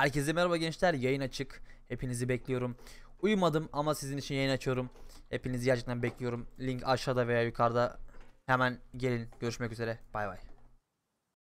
Herkese merhaba gençler. Yayın açık. Hepinizi bekliyorum. Uyumadım ama sizin için yayın açıyorum. Hepinizi gerçekten bekliyorum. Link aşağıda veya yukarıda. Hemen gelin. Görüşmek üzere. Bay bay.